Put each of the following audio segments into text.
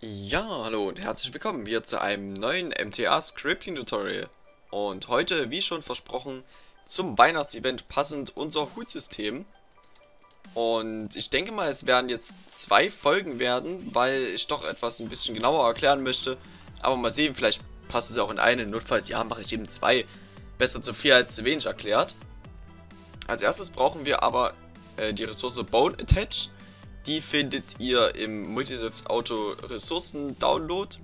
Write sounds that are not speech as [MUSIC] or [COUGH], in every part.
Ja, hallo und herzlich willkommen hier zu einem neuen MTA Scripting Tutorial. Und heute, wie schon versprochen, zum Weihnachtsevent passend unser Hutsystem. Und ich denke mal, es werden jetzt zwei Folgen werden, weil ich doch etwas ein bisschen genauer erklären möchte. Aber mal sehen, vielleicht passt es auch in eine. Notfalls, ja, mache ich eben zwei. Besser zu viel als zu wenig erklärt. Als erstes brauchen wir aber äh, die Ressource Bone Attach. Die findet ihr im Multisift Auto Ressourcen Download.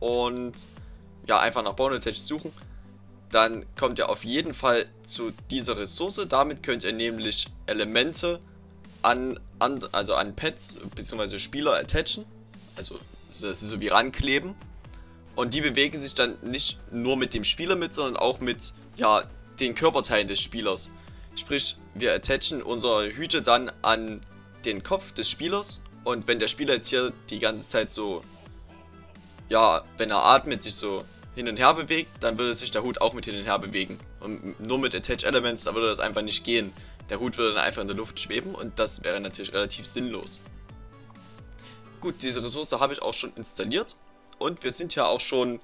Und ja, einfach nach Bone Attach suchen. Dann kommt ihr auf jeden Fall zu dieser Ressource. Damit könnt ihr nämlich Elemente an, an also an Pets bzw. Spieler attachen. Also das ist so wie rankleben. Und die bewegen sich dann nicht nur mit dem Spieler mit, sondern auch mit ja, den Körperteilen des Spielers. Sprich, wir attachen unsere Hüte dann an den Kopf des Spielers. Und wenn der Spieler jetzt hier die ganze Zeit so, ja, wenn er atmet, sich so hin und her bewegt, dann würde sich der Hut auch mit hin und her bewegen. Und nur mit Attach Elements, da würde das einfach nicht gehen. Der Hut würde dann einfach in der Luft schweben und das wäre natürlich relativ sinnlos. Gut, diese Ressource habe ich auch schon installiert und wir sind ja auch schon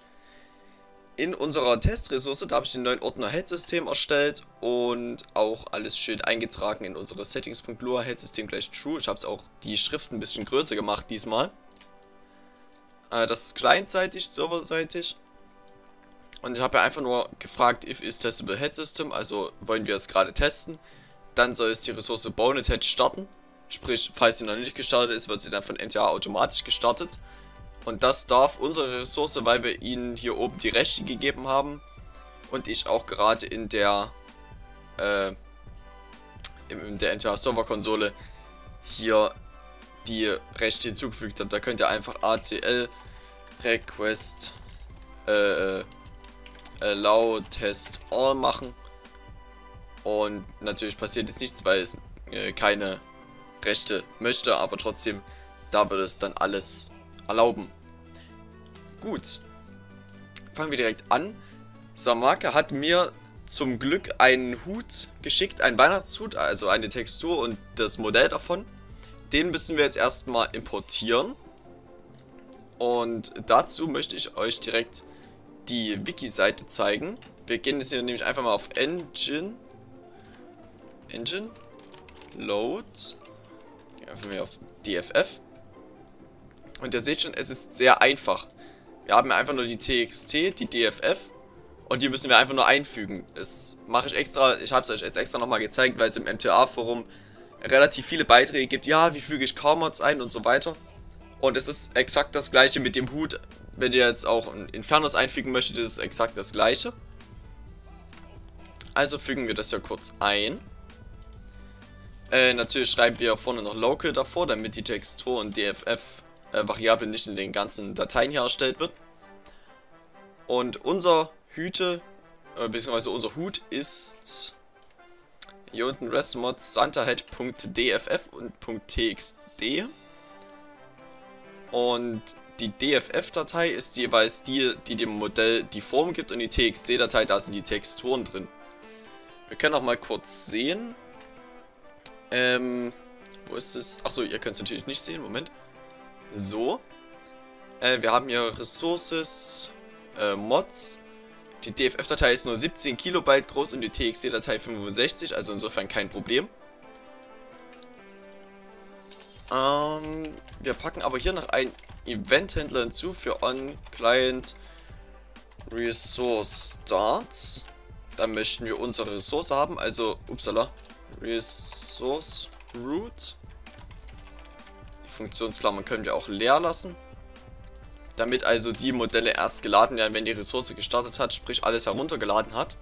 in unserer Testressource, da habe ich den neuen Ordner Head-System erstellt und auch alles schön eingetragen in unsere Settings.lua Head-System gleich True. Ich habe es auch die Schrift ein bisschen größer gemacht diesmal. Äh, das ist clientseitig, serverseitig. Und ich habe ja einfach nur gefragt, if is testable head system, also wollen wir es gerade testen. Dann soll es die Ressource Bone Attach starten. Sprich, falls sie noch nicht gestartet ist, wird sie dann von MTA automatisch gestartet. Und das darf unsere Ressource, weil wir ihnen hier oben die Rechte gegeben haben. Und ich auch gerade in der äh, in der MTA Server Konsole hier die Rechte hinzugefügt habe. Da könnt ihr einfach ACL Request äh, Allow Test All machen. Und natürlich passiert jetzt nichts, weil es äh, keine Rechte möchte, aber trotzdem, da wird es dann alles erlauben. Gut. Fangen wir direkt an. Samaka hat mir zum Glück einen Hut geschickt, einen Weihnachtshut, also eine Textur und das Modell davon. Den müssen wir jetzt erstmal importieren. Und dazu möchte ich euch direkt die Wiki-Seite zeigen. Wir gehen jetzt hier nämlich einfach mal auf Engine. Engine. Load. Einfach mal auf DFF. Und ihr seht schon, es ist sehr einfach. Wir haben einfach nur die TXT, die DFF und die müssen wir einfach nur einfügen. Das mache ich extra, ich habe es euch jetzt extra nochmal gezeigt, weil es im MTA-Forum relativ viele Beiträge gibt. Ja, wie füge ich Car-Mods ein und so weiter. Und es ist exakt das gleiche mit dem Hut. Wenn ihr jetzt auch Infernos einfügen möchtet, ist es exakt das gleiche. Also fügen wir das ja kurz ein. Äh, natürlich schreiben wir vorne noch Local davor, damit die Textur und DFF äh, nicht in den ganzen Dateien hier erstellt wird. Und unser Hüte, äh, beziehungsweise unser Hut ist hier unten restmod santahead.dff und .txd. Und die DFF-Datei ist jeweils die, die dem Modell die Form gibt und die TXT-Datei, da sind die Texturen drin. Wir können auch mal kurz sehen. Ähm, wo ist es? Achso, ihr könnt es natürlich nicht sehen, Moment. So. Äh, wir haben hier Resources, äh, Mods. Die DFF-Datei ist nur 17 Kilobyte groß und die TXT-Datei 65, also insofern kein Problem. Ähm, wir packen aber hier noch einen Event-Händler hinzu für On-Client Resource Starts. Da möchten wir unsere Ressource haben, also, upsala, Resource Root. Funktionsklammern können wir auch leer lassen. Damit also die Modelle erst geladen werden, wenn die Ressource gestartet hat, sprich alles heruntergeladen hat.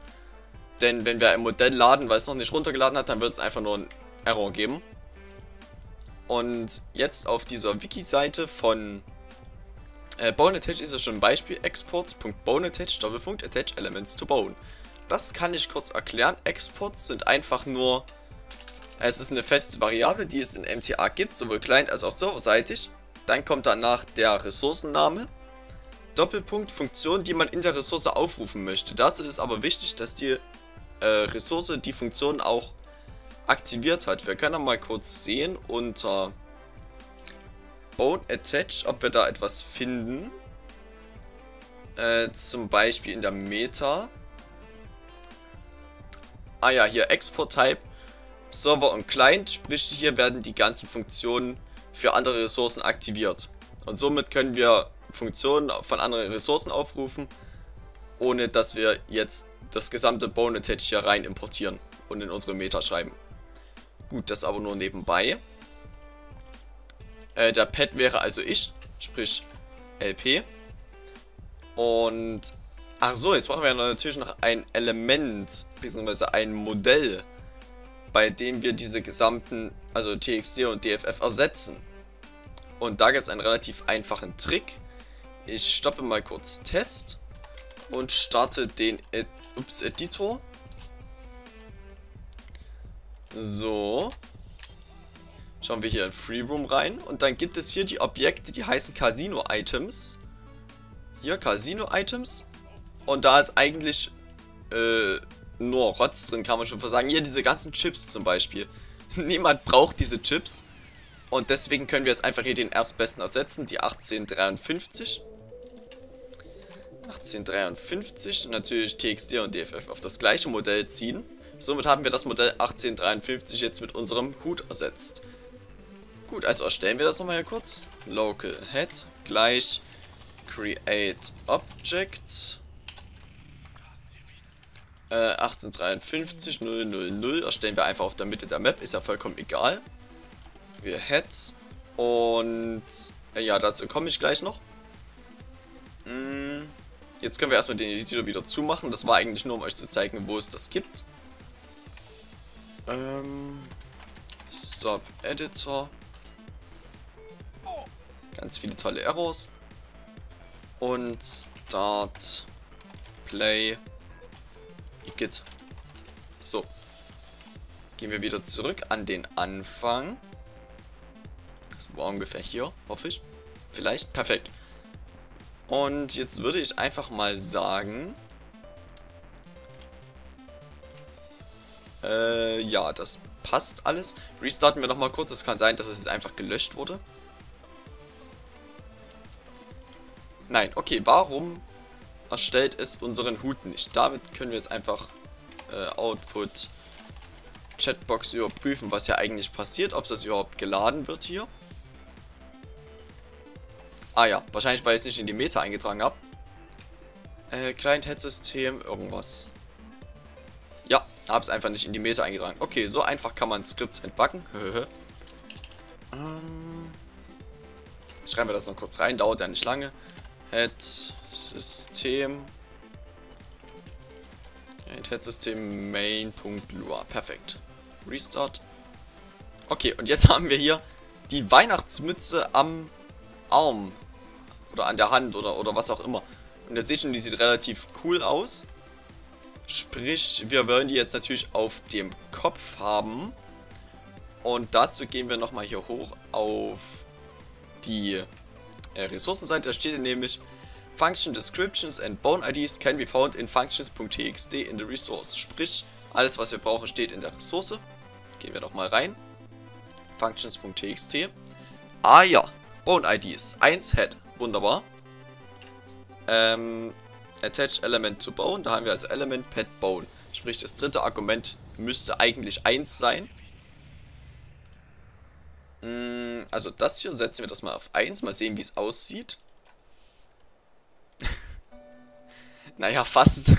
Denn wenn wir ein Modell laden, weil es noch nicht runtergeladen hat, dann wird es einfach nur einen Error geben. Und jetzt auf dieser Wiki-Seite von äh, Bone Attach ist ja schon ein Beispiel. Exports.boneattach, Doppelpunkt, Attach Elements to Bone. das kann ich kurz erklären. Exports sind einfach nur... Es ist eine feste Variable, die es in MTA gibt, sowohl Client als auch serverseitig. Dann kommt danach der Ressourcenname. Doppelpunkt Funktion, die man in der Ressource aufrufen möchte. Dazu ist aber wichtig, dass die äh, Ressource die Funktion auch aktiviert hat. Wir können mal kurz sehen unter Bone Attach, ob wir da etwas finden. Äh, zum Beispiel in der Meta. Ah ja, hier Export Type, Server und Client, sprich hier werden die ganzen Funktionen für andere Ressourcen aktiviert. Und somit können wir Funktionen von anderen Ressourcen aufrufen, ohne dass wir jetzt das gesamte Bone Attach hier rein importieren und in unsere Meta schreiben. Gut, das aber nur nebenbei. Äh, der Pet wäre also ich, sprich LP. Und, ach so, jetzt brauchen wir natürlich noch ein Element, beziehungsweise ein Modell, bei dem wir diese gesamten, also TXT und DFF ersetzen. Und da gibt es einen relativ einfachen Trick. Ich stoppe mal kurz Test und starte den Ed Ups, Editor. So. Schauen wir hier in Free Room rein. Und dann gibt es hier die Objekte, die heißen Casino Items. Hier Casino Items. Und da ist eigentlich äh, nur Rotz drin, kann man schon sagen. Hier diese ganzen Chips zum Beispiel. [LAUGHS] Niemand braucht diese Chips. Und deswegen können wir jetzt einfach hier den erstbesten ersetzen, die 1853. 1853 und natürlich TXT und DFF auf das gleiche Modell ziehen. Somit haben wir das Modell 1853 jetzt mit unserem Hut ersetzt. Gut, also erstellen wir das nochmal hier kurz. Local Head gleich Create Object äh, 1853 000 erstellen wir einfach auf der Mitte der Map, ist ja vollkommen egal. Wir Heads und äh, ja, dazu komme ich gleich noch. Hm, jetzt können wir erstmal den Editor wieder zumachen. Das war eigentlich nur, um euch zu zeigen, wo es das gibt. Ähm, Stop Editor. Ganz viele tolle Errors. Und Start Play Igitt. So. Gehen wir wieder zurück an den Anfang. Das war ungefähr hier, hoffe ich. Vielleicht. Perfekt. Und jetzt würde ich einfach mal sagen... Äh, ja, das passt alles. Restarten wir nochmal kurz. Es kann sein, dass es jetzt einfach gelöscht wurde. Nein, okay, warum erstellt es unseren Hut nicht? Damit können wir jetzt einfach äh, Output Chatbox überprüfen, was ja eigentlich passiert, ob das überhaupt geladen wird hier. Ah ja, wahrscheinlich, weil ich es nicht in die Meta eingetragen habe. Äh, Client-Head-System, irgendwas. Ja, habe es einfach nicht in die Meta eingetragen. Okay, so einfach kann man Skripts entbacken. [LAUGHS] ähm, schreiben wir das noch kurz rein, dauert ja nicht lange. Head System Head System main.lua. Perfekt. Restart. Okay, und jetzt [LAUGHS] haben wir hier die Weihnachtsmütze am Arm. Oder an der Hand oder, oder was auch immer. Und ihr seht schon, die sieht relativ cool aus. Sprich, wir wollen die jetzt natürlich auf dem Kopf haben. Und dazu gehen wir nochmal hier hoch auf die äh, Ressourcenseite. Steht nämlich Function Descriptions and Bone IDs can be found in functions.txt in the resource. Sprich, alles was wir brauchen steht in der Ressource. Gehen wir doch mal rein. Functions.txt. Ah ja, Bone IDs. 1 Head. Wunderbar. Ähm, attach Element to Bone. Da haben wir also Element Pet Bone. Sprich, das dritte Argument müsste eigentlich 1 sein. Mm, also das hier setzen wir das mal auf 1. Mal sehen, wie es aussieht. [LAUGHS] naja, fast.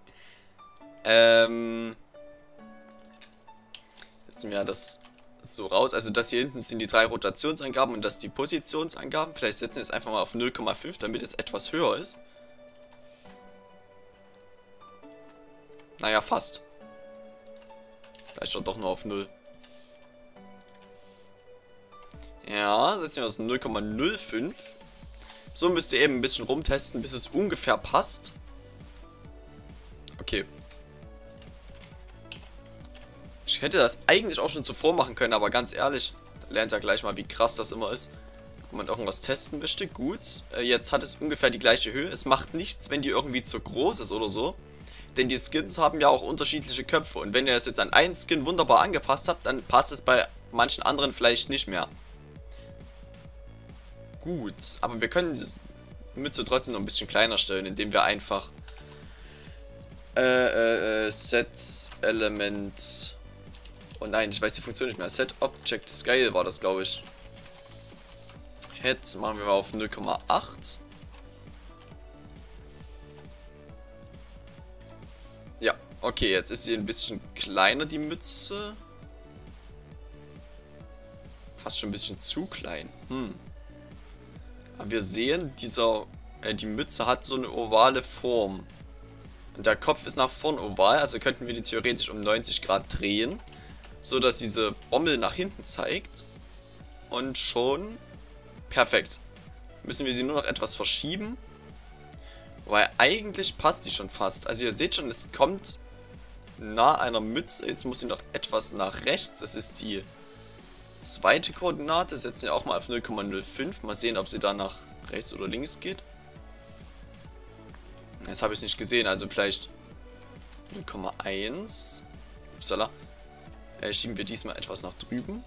[LAUGHS] ähm, setzen wir das so raus. Also das hier hinten sind die drei Rotationsangaben und das die Positionsangaben. Vielleicht setzen wir es einfach mal auf 0,5, damit es etwas höher ist. Naja, fast. Vielleicht doch nur auf 0. Ja, setzen wir das 0,05. So müsst ihr eben ein bisschen rumtesten, bis es ungefähr passt. Okay, Ich hätte das eigentlich auch schon zuvor machen können, aber ganz ehrlich, da lernt er gleich mal, wie krass das immer ist. Wenn man irgendwas testen möchte, gut. Äh, jetzt hat es ungefähr die gleiche Höhe. Es macht nichts, wenn die irgendwie zu groß ist oder so. Denn die Skins haben ja auch unterschiedliche Köpfe. Und wenn ihr es jetzt an einen Skin wunderbar angepasst habt, dann passt es bei manchen anderen vielleicht nicht mehr. Gut, aber wir können die Mütze trotzdem noch ein bisschen kleiner stellen, indem wir einfach äh, äh, äh, Set Element Oh nein, ich weiß die Funktion nicht mehr. Set Object Scale war das, glaube ich. Head machen wir mal auf 0,8. Ja, okay, jetzt ist sie ein bisschen kleiner, die Mütze. Fast schon ein bisschen zu klein. Hm. Wir sehen, dieser, äh, die Mütze hat so eine ovale Form. Und der Kopf ist nach vorn oval, also könnten wir die theoretisch um 90 Grad drehen. So dass diese Bommel nach hinten zeigt. Und schon perfekt. Müssen wir sie nur noch etwas verschieben. Weil eigentlich passt sie schon fast. Also ihr seht schon, es kommt nah einer Mütze. Jetzt muss sie noch etwas nach rechts. Das ist die zweite Koordinate. Setzen wir auch mal auf 0,05. Mal sehen, ob sie da nach rechts oder links geht. Jetzt habe ich es nicht gesehen. Also vielleicht 0,1. Upsala. Äh, schieben wir diesmal etwas nach drüben.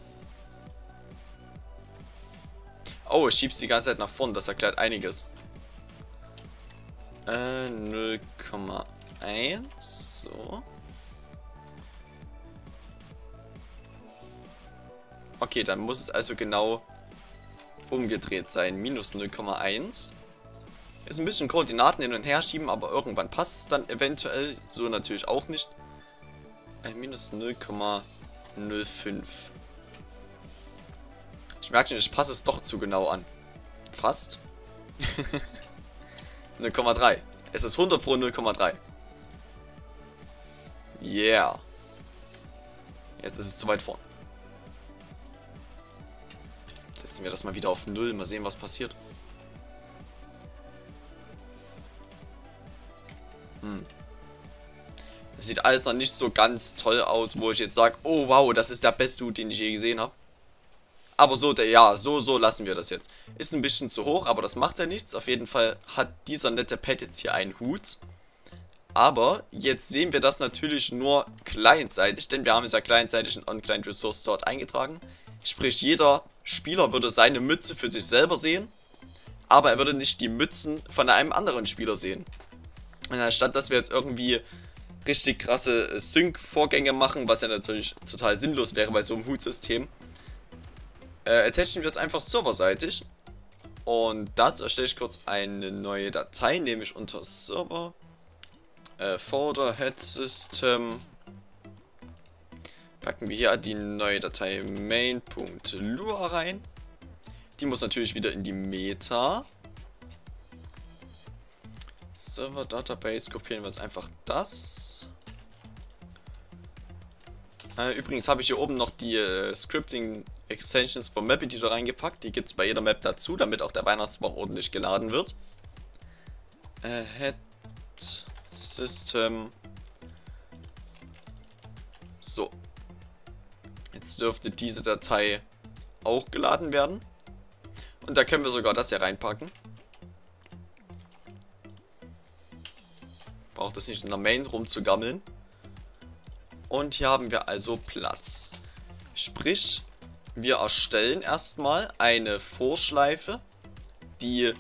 Oh, ich schiebe die ganze Zeit nach vorn. Das erklärt einiges. Äh, 0,1. So. Okay, dann muss es also genau umgedreht sein. Minus 0,1. Ist ein bisschen Koordinaten hin und her schieben, aber irgendwann passt es dann eventuell. So natürlich auch nicht. Äh, minus 0,1. 05. Ich merke schon, ich passe es doch zu genau an. Fast. [LAUGHS] 0,3. Es ist 100 pro 0,3. Yeah. Jetzt ist es zu weit vorn. Setzen wir das mal wieder auf 0. Mal sehen, was passiert. Hm. Das sieht alles noch nicht so ganz toll aus, wo ich jetzt sage, oh wow, das ist der beste Hut, den ich je gesehen habe. Aber so, der, ja, so, so lassen wir das jetzt. Ist ein bisschen zu hoch, aber das macht ja nichts. Auf jeden Fall hat dieser nette Pet jetzt hier einen Hut. Aber jetzt sehen wir das natürlich nur kleinzeitig, denn wir haben es ja kleinzeitig in On-Client Resource Start eingetragen. Sprich, jeder Spieler würde seine Mütze für sich selber sehen, aber er würde nicht die Mützen von einem anderen Spieler sehen. Und anstatt dass wir jetzt irgendwie richtig krasse Sync-Vorgänge machen, was ja natürlich total sinnlos wäre bei so einem Hutsystem. Äh, attachen wir es einfach serverseitig. Und dazu erstelle ich kurz eine neue Datei, nämlich unter Server, äh, Folder, Head System. Packen wir hier die neue Datei main.lua rein. Die muss natürlich wieder in die Meta. Server Database kopieren wir jetzt einfach das. Äh, übrigens habe ich hier oben noch die äh, Scripting Extensions vom Map Editor reingepackt. Die gibt es bei jeder Map dazu, damit auch der Weihnachtsbaum ordentlich geladen wird. Äh, Head System. So. Jetzt dürfte diese Datei auch geladen werden. Und da können wir sogar das hier reinpacken. Braucht es nicht in der Main rumzugammeln. Und hier haben wir also Platz. Sprich, wir erstellen erstmal eine Vorschleife, die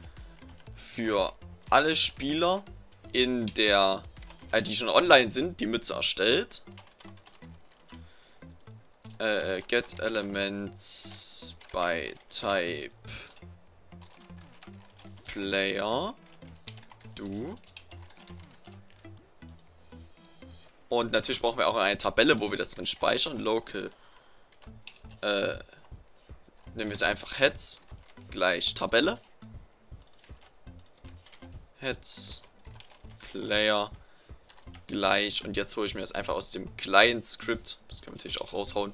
für alle Spieler in der, äh, die schon online sind, die Mütze erstellt. Äh, get Elements by Type Player. Du. Und natürlich brauchen wir auch eine Tabelle, wo wir das drin speichern. Local. Äh, nehmen wir es einfach Heads gleich Tabelle. Heads Player gleich. Und jetzt hole ich mir das einfach aus dem Client-Script. Das können wir natürlich auch raushauen.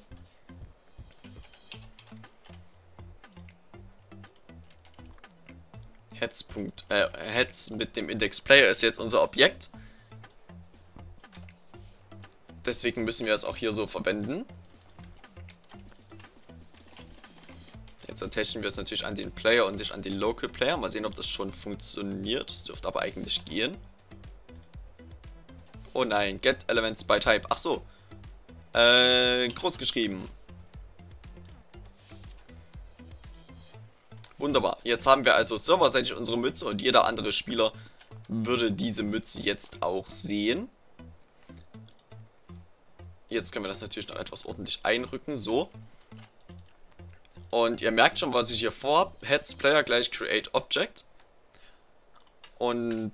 Heads. Äh, Heads mit dem Index Player ist jetzt unser Objekt. Deswegen müssen wir es auch hier so verwenden. Jetzt attachen wir es natürlich an den Player und nicht an den Local Player. Mal sehen, ob das schon funktioniert. Das dürfte aber eigentlich gehen. Oh nein, get elements by type. Ach so. Äh, groß geschrieben. Wunderbar. Jetzt haben wir also serverseitig unsere Mütze und jeder andere Spieler würde diese Mütze jetzt auch sehen. Jetzt können wir das natürlich noch etwas ordentlich einrücken. So. Und ihr merkt schon, was ich hier vorhabe. Heads Player gleich Create Object. Und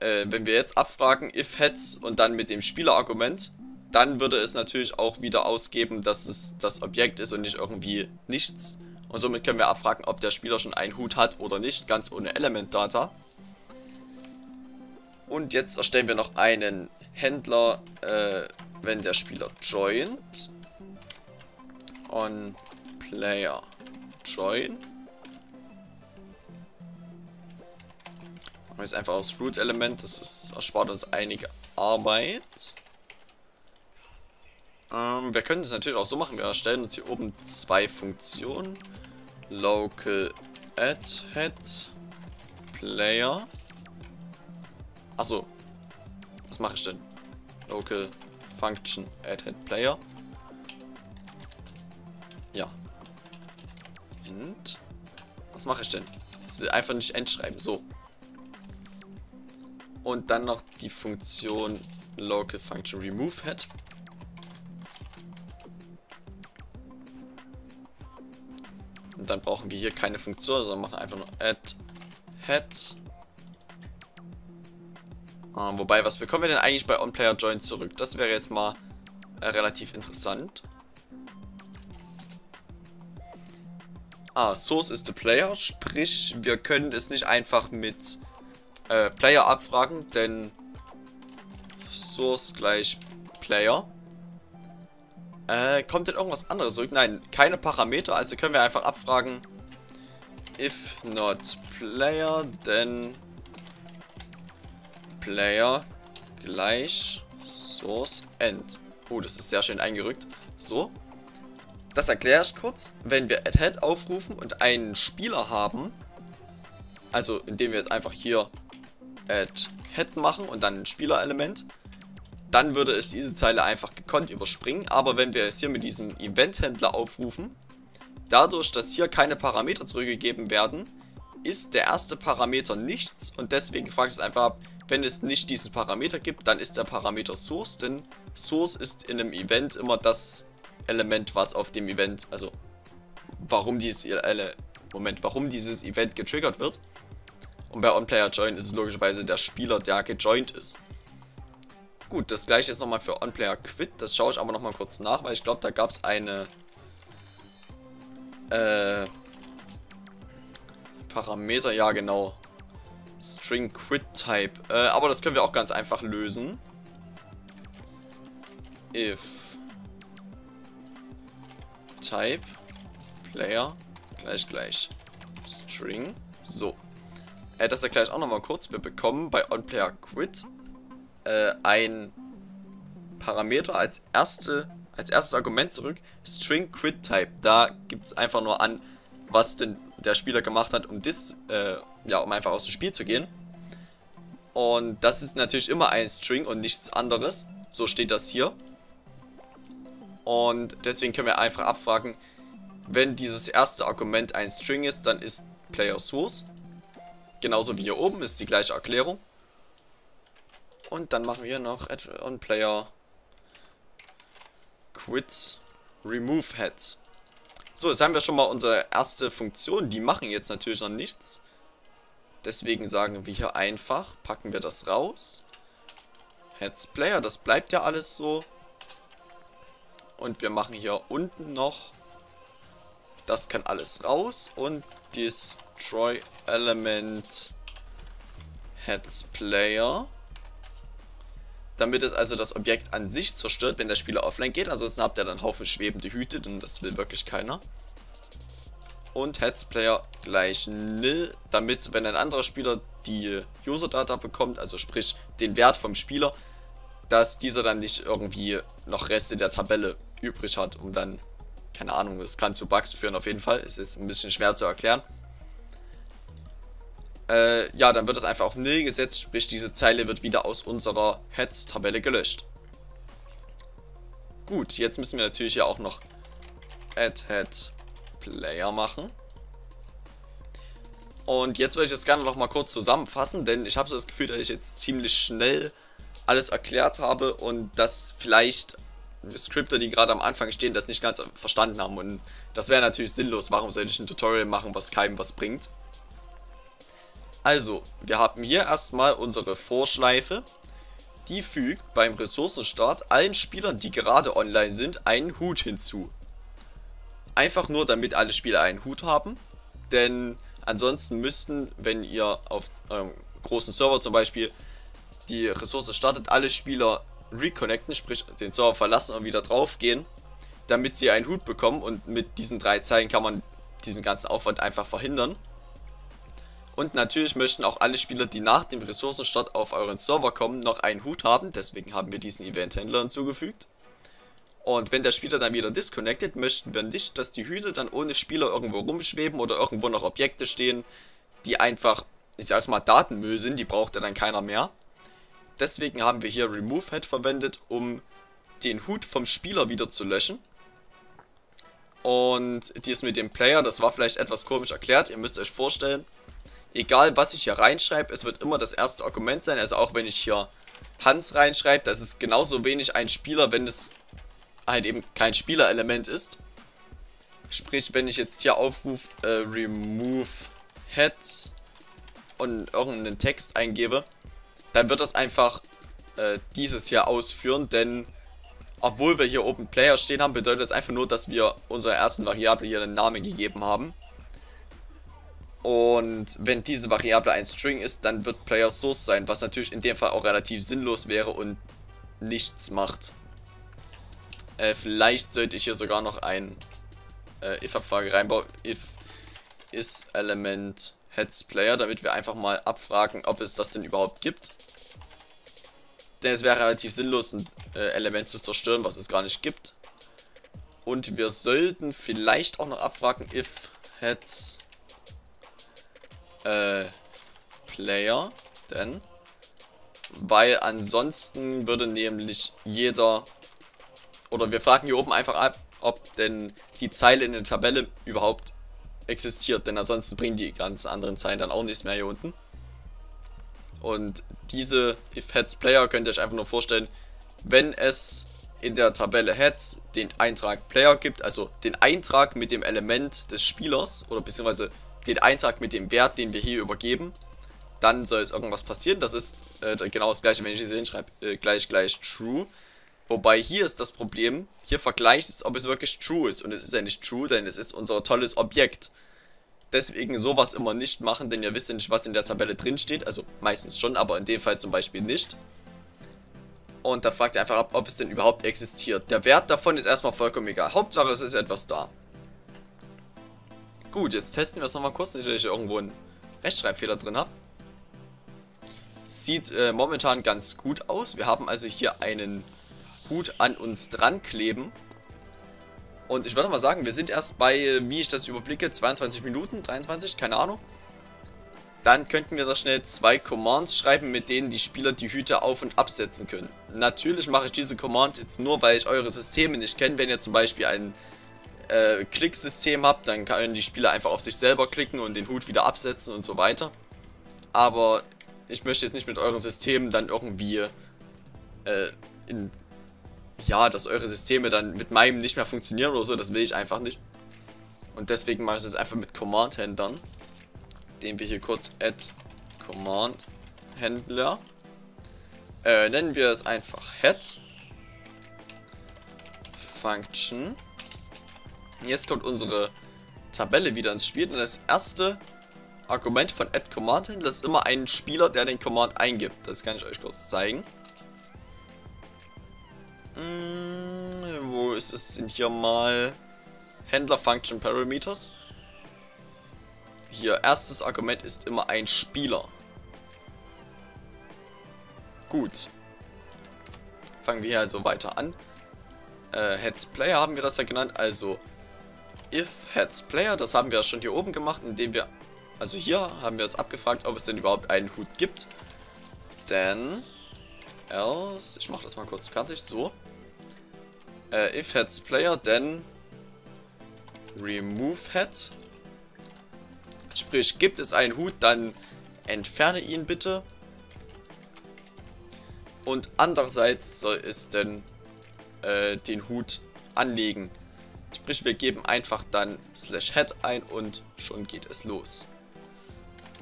äh, wenn wir jetzt abfragen, if Heads und dann mit dem Spielerargument, dann würde es natürlich auch wieder ausgeben, dass es das Objekt ist und nicht irgendwie nichts. Und somit können wir abfragen, ob der Spieler schon einen Hut hat oder nicht, ganz ohne Element Data. Und jetzt erstellen wir noch einen Händler, äh, wenn der Spieler joint. On Player Join. Machen wir jetzt einfach aus Root-Element, das ist, erspart uns einige Arbeit. Ähm, wir können das natürlich auch so machen, wir erstellen uns hier oben zwei Funktionen. Local Add Head Player. Achso. Was mache ich denn? Local Function Add Head Player. Ja. Und was mache ich denn? Das will einfach nicht entschreiben. So. Und dann noch die Funktion Local Function Remove Head. Dann brauchen wir hier keine Funktion, sondern machen einfach nur add head. Ähm, wobei, was bekommen wir denn eigentlich bei OnPlayerJoin zurück? Das wäre jetzt mal äh, relativ interessant. Ah, Source is the Player, sprich, wir können es nicht einfach mit äh, Player abfragen, denn Source gleich Player. Äh, kommt denn irgendwas anderes zurück? Nein, keine Parameter, also können wir einfach abfragen. If not player, then player gleich source end. Oh, das ist sehr schön eingerückt. So. Das erkläre ich kurz. Wenn wir add head aufrufen und einen Spieler haben, also indem wir jetzt einfach hier add head machen und dann ein Spielerelement, dann würde es diese Zeile einfach gekonnt überspringen. Aber wenn wir es hier mit diesem Event-Händler aufrufen, dadurch, dass hier keine Parameter zurückgegeben werden, ist der erste Parameter nichts und deswegen frage ich es einfach ab, wenn es nicht diesen Parameter gibt, dann ist der Parameter Source, denn Source ist in einem Event immer das Element, was auf dem Event, also warum dieses, Moment, warum dieses Event getriggert wird. Und bei OnPlayerJoin ist es logischerweise der Spieler, der gejoint ist. Gut, das gleiche ist nochmal für OnPlayer Quit. Das schaue ich aber nochmal kurz nach, weil ich glaube, da gab es eine äh, Parameter, ja genau. String Quit Type. Äh, aber das können wir auch ganz einfach lösen. If Type Player gleich gleich String. So. Äh, das erkläre ich auch nochmal kurz. Wir bekommen bei OnPlayer Quit äh, ein Parameter als, erste, als erstes Argument zurück. String Quit Type. Da gibt es einfach nur an, was denn der Spieler gemacht hat, um, dis, äh, ja, um einfach aus dem Spiel zu gehen. Und das ist natürlich immer ein String und nichts anderes. So steht das hier. Und deswegen können wir einfach abfragen, wenn dieses erste Argument ein String ist, dann ist Player Source. Genauso wie hier oben ist die gleiche Erklärung. Und dann machen wir noch on Player Quits Remove Heads. So, jetzt haben wir schon mal unsere erste Funktion. Die machen jetzt natürlich noch nichts. Deswegen sagen wir hier einfach, packen wir das raus. Heads Player, das bleibt ja alles so. Und wir machen hier unten noch, das kann alles raus. Und Destroy Element Heads Player damit es also das Objekt an sich zerstört, wenn der Spieler offline geht. Ansonsten habt ihr dann einen Haufen schwebende Hüte, denn das will wirklich keiner. Und Headsplayer gleich nil, damit, wenn ein anderer Spieler die User-Data bekommt, also sprich den Wert vom Spieler, dass dieser dann nicht irgendwie noch Reste der Tabelle übrig hat, um dann, keine Ahnung, es kann zu Bugs führen auf jeden Fall, ist jetzt ein bisschen schwer zu erklären. Äh, ja, dann wird es einfach auf Nil gesetzt, sprich diese Zeile wird wieder aus unserer Heads-Tabelle gelöscht. Gut, jetzt müssen wir natürlich ja auch noch Add Head Player machen. Und jetzt würde ich das gerne noch mal kurz zusammenfassen, denn ich habe so das Gefühl, dass ich jetzt ziemlich schnell alles erklärt habe und dass vielleicht Scripter, die gerade am Anfang stehen, das nicht ganz verstanden haben. Und das wäre natürlich sinnlos. Warum soll ich ein Tutorial machen, was keinem was bringt? Also, wir haben hier erstmal unsere Vorschleife. Die fügt beim Ressourcenstart allen Spielern, die gerade online sind, einen Hut hinzu. Einfach nur, damit alle Spieler einen Hut haben. Denn Ansonsten müssten, wenn ihr auf eurem großen Server zum Beispiel die Ressource startet, alle Spieler reconnecten, sprich den Server verlassen und wieder drauf gehen, damit sie einen Hut bekommen und mit diesen drei Zeilen kann man diesen ganzen Aufwand einfach verhindern. Und natürlich möchten auch alle Spieler, die nach dem Ressourcenstart auf euren Server kommen, noch einen Hut haben, deswegen haben wir diesen Event-Händler hinzugefügt. Und wenn der Spieler dann wieder disconnected, möchten wir nicht, dass die Hüte dann ohne Spieler irgendwo rumschweben oder irgendwo noch Objekte stehen, die einfach, ich sag's mal, Datenmüll sind, die braucht ja dann keiner mehr. Deswegen haben wir hier Remove Head verwendet, um den Hut vom Spieler wieder zu löschen. Und dies mit dem Player, das war vielleicht etwas komisch erklärt. Ihr müsst euch vorstellen, egal was ich hier reinschreibe, es wird immer das erste Argument sein. Also auch wenn ich hier Hans reinschreibe, das ist genauso wenig ein Spieler, wenn es halt eben kein Spielerelement ist. Sprich, wenn ich jetzt hier aufrufe, äh, remove heads und irgendeinen Text eingebe, dann wird das einfach äh, dieses hier ausführen, denn obwohl wir hier Open Player stehen haben, bedeutet das einfach nur, dass wir unserer ersten Variable hier einen Namen gegeben haben. Und wenn diese Variable ein String ist, dann wird Player Source sein, was natürlich in dem Fall auch relativ sinnlos wäre und nichts macht. Äh, vielleicht sollte ich hier sogar noch ein äh, if-Abfrage reinbauen. If is Element Heads Player, damit wir einfach mal abfragen, ob es das denn überhaupt gibt. Denn es wäre relativ sinnlos, ein äh, Element zu zerstören, was es gar nicht gibt. Und wir sollten vielleicht auch noch abfragen, if heads äh, Player, denn weil ansonsten würde nämlich jeder oder wir fragen hier oben einfach ab, ob denn die Zeile in der Tabelle überhaupt existiert. Denn ansonsten bringen die ganzen anderen Zeilen dann auch nichts mehr hier unten. Und diese if heads Player könnt ihr euch einfach nur vorstellen, wenn es in der Tabelle Heads den Eintrag Player gibt, also den Eintrag mit dem Element des Spielers oder beziehungsweise den Eintrag mit dem Wert, den wir hier übergeben, dann soll es irgendwas passieren. Das ist äh, genau das gleiche, wenn ich hier hinschreibe, äh, gleich gleich true. Wobei hier ist das Problem, hier vergleicht es, ob es wirklich true ist. Und es ist ja nicht true, denn es ist unser tolles Objekt. Deswegen sowas immer nicht machen, denn ihr wisst ja nicht, was in der Tabelle drin steht. Also meistens schon, aber in dem Fall zum Beispiel nicht. Und da fragt ihr einfach ab, ob es denn überhaupt existiert. Der Wert davon ist erstmal vollkommen egal. Hauptsache, es ist etwas da. Gut, jetzt testen wir es nochmal kurz, nicht, dass ich irgendwo einen Rechtschreibfehler drin habe. Sieht äh, momentan ganz gut aus. Wir haben also hier einen gut an uns dran kleben. Und ich würde mal sagen, wir sind erst bei, wie ich das überblicke, 22 Minuten, 23, keine Ahnung. Dann könnten wir da schnell zwei Commands schreiben, mit denen die Spieler die Hüte auf- und absetzen können. Natürlich mache ich diese Command jetzt nur, weil ich eure Systeme nicht kenne. Wenn ihr zum Beispiel ein äh, Klicksystem habt, dann können die Spieler einfach auf sich selber klicken und den Hut wieder absetzen und so weiter. Aber ich möchte jetzt nicht mit euren Systemen dann irgendwie äh, in ja, dass eure Systeme dann mit meinem nicht mehr funktionieren oder so, das will ich einfach nicht. Und deswegen mache ich es einfach mit Command-Händlern, den wir hier kurz add Command Händler. Äh, nennen wir es einfach Head Function. Jetzt kommt unsere Tabelle wieder ins Spiel und das erste Argument von add Command ist immer ein Spieler, der den Command eingibt. Das kann ich euch kurz zeigen. Hm, wo ist es denn hier mal? Händler Function Parameters. Hier, erstes Argument ist immer ein Spieler. Gut. fangen wir hier also weiter an. Äh, Heads Player haben wir das ja genannt, also if Heads Player, das haben wir schon hier oben gemacht, indem wir, also hier haben wir es abgefragt, ob es denn überhaupt einen Hut gibt. Denn, else, ich mache das mal kurz fertig, so. Äh, if Heads Player, then remove Head. Sprich, gibt es einen Hut, dann entferne ihn bitte. Und andererseits soll es denn äh, den Hut anlegen. Sprich, wir geben einfach dann slash head ein und schon geht es los.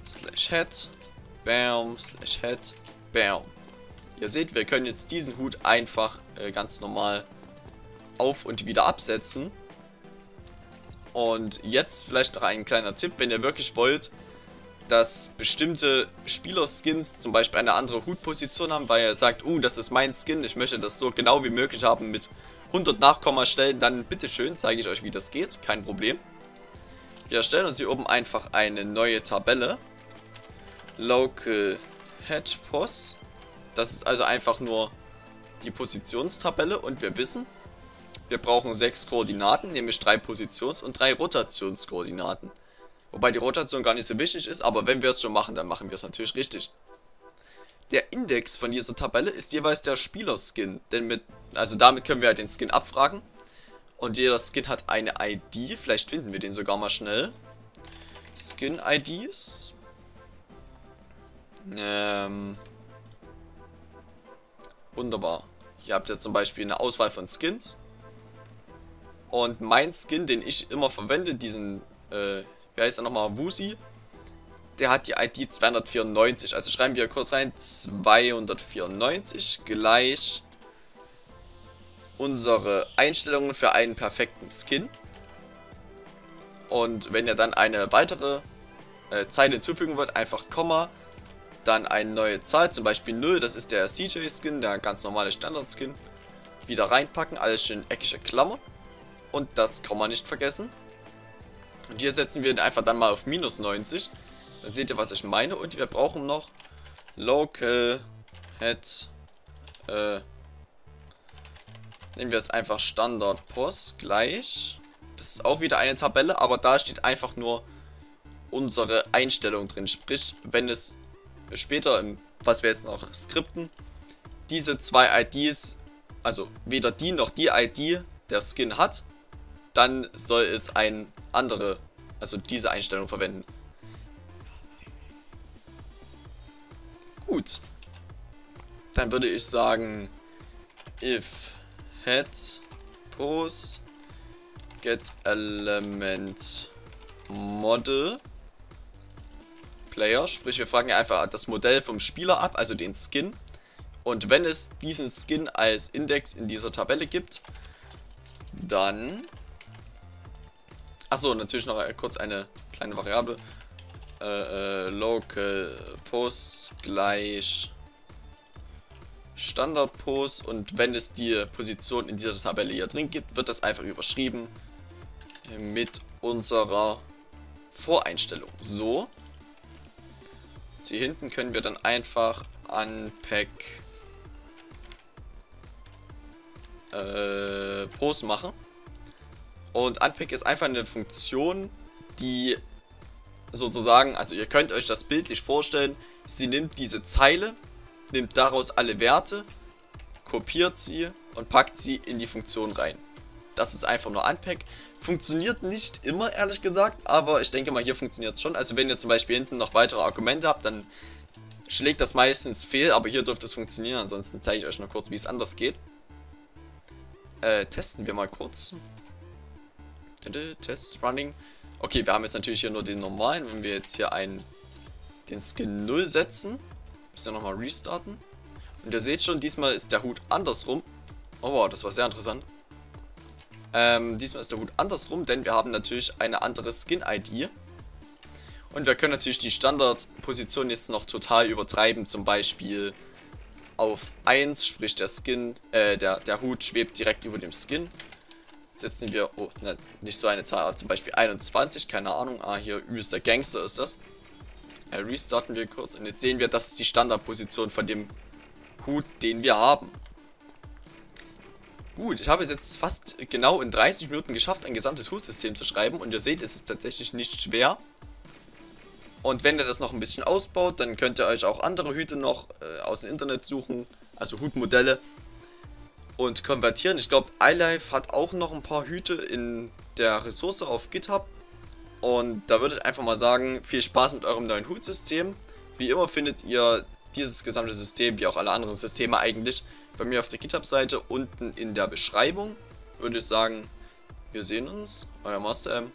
Slash head, bam, slash head, bam. Ihr seht, wir können jetzt diesen Hut einfach äh, ganz normal auf und wieder absetzen. Und jetzt vielleicht noch ein kleiner Tipp, wenn ihr wirklich wollt, dass bestimmte Spielerskins zum Beispiel eine andere Hutposition haben, weil er sagt, uh, das ist mein Skin, ich möchte das so genau wie möglich haben mit 100 Nachkommastellen, dann bitteschön, zeige ich euch, wie das geht, kein Problem. Wir erstellen uns hier oben einfach eine neue Tabelle. Local Head Pos. Das ist also einfach nur die Positionstabelle und wir wissen, wir brauchen sechs Koordinaten, nämlich drei Positions- und drei Rotationskoordinaten. Wobei die Rotation gar nicht so wichtig ist, aber wenn wir es schon machen, dann machen wir es natürlich richtig. Der Index von dieser Tabelle ist jeweils der Spielerskin, denn mit, also damit können wir ja den Skin abfragen. Und jeder Skin hat eine ID, vielleicht finden wir den sogar mal schnell. Skin-IDs. Ähm. Wunderbar. Hier habt ihr zum Beispiel eine Auswahl von Skins. Und mein Skin, den ich immer verwende, diesen äh, wie heißt er nochmal, Wusi, der hat die ID 294. Also schreiben wir kurz rein, 294 gleich unsere Einstellungen für einen perfekten Skin. Und wenn ihr dann eine weitere äh, Zeile hinzufügen wollt, einfach Komma, dann eine neue Zahl, zum Beispiel 0, das ist der CJ-Skin, der ganz normale Standard-Skin, wieder reinpacken, alles schön eckige Klammer. Und das Komma nicht vergessen. Und hier setzen wir einfach dann mal auf minus 90. Dann seht ihr, was ich meine. Und wir brauchen noch Local Head. Äh, nehmen wir es einfach Standard Post gleich. Das ist auch wieder eine Tabelle, aber da steht einfach nur unsere Einstellung drin. Sprich, wenn es später, im, was wir jetzt noch skripten, diese zwei IDs, also weder die noch die ID der Skin hat, dann soll es ein andere, also diese Einstellung verwenden. Gut. Dann würde ich sagen, if head pose get element model player, sprich wir fragen einfach das Modell vom Spieler ab, also den Skin. Und wenn es diesen Skin als Index in dieser Tabelle gibt, dann Achso, natürlich noch kurz eine kleine Variable. Äh, äh, local post gleich Standard Post und wenn es die Position in dieser Tabelle hier drin gibt, wird das einfach überschrieben mit unserer Voreinstellung. So. Hier hinten können wir dann einfach unpack äh, Post machen. Und Unpack ist einfach eine Funktion, die sozusagen, also ihr könnt euch das bildlich vorstellen, sie nimmt diese Zeile, nimmt daraus alle Werte, kopiert sie und packt sie in die Funktion rein. Das ist einfach nur Unpack. Funktioniert nicht immer, ehrlich gesagt, aber ich denke mal, hier funktioniert es schon. Also wenn ihr zum Beispiel hinten noch weitere Argumente habt, dann schlägt das meistens fehl, aber hier dürfte es funktionieren. Ansonsten zeige ich euch noch kurz, wie es anders geht. Äh, testen wir mal kurz. Test running. Okay, wir haben jetzt natürlich hier nur den normalen. Wenn wir jetzt hier einen, den Skin 0 setzen, müssen wir nochmal restarten. Und ihr seht schon, diesmal ist der Hut andersrum. Oh wow, das war sehr interessant. Ähm, diesmal ist der Hut andersrum, denn wir haben natürlich eine andere Skin-ID. Und wir können natürlich die Standardposition jetzt noch total übertreiben, zum Beispiel auf 1, sprich der Skin, äh, der, der Hut schwebt direkt über dem Skin setzen wir, oh, ne, nicht so eine Zahl, zum Beispiel 21, keine Ahnung, ah, hier übelster Gangster ist das. Äh, restarten wir kurz und jetzt sehen wir, das ist die Standardposition von dem Hut, den wir haben. Gut, ich habe es jetzt fast genau in 30 Minuten geschafft, ein gesamtes Hutsystem zu schreiben. Und ihr seht, es ist tatsächlich nicht schwer. Und wenn ihr das noch ein bisschen ausbaut, dann könnt ihr euch auch andere Hüte noch äh, aus dem Internet suchen. Also Hutmodelle. Und konvertieren. Ich glaube, iLife hat auch noch ein paar Hüte in der Ressource auf GitHub. Und da würde ich einfach mal sagen, viel Spaß mit eurem neuen Hutsystem. Wie immer findet ihr dieses gesamte System, wie auch alle anderen Systeme eigentlich, bei mir auf der GitHub-Seite unten in der Beschreibung. Würde ich sagen, wir sehen uns, euer Master M.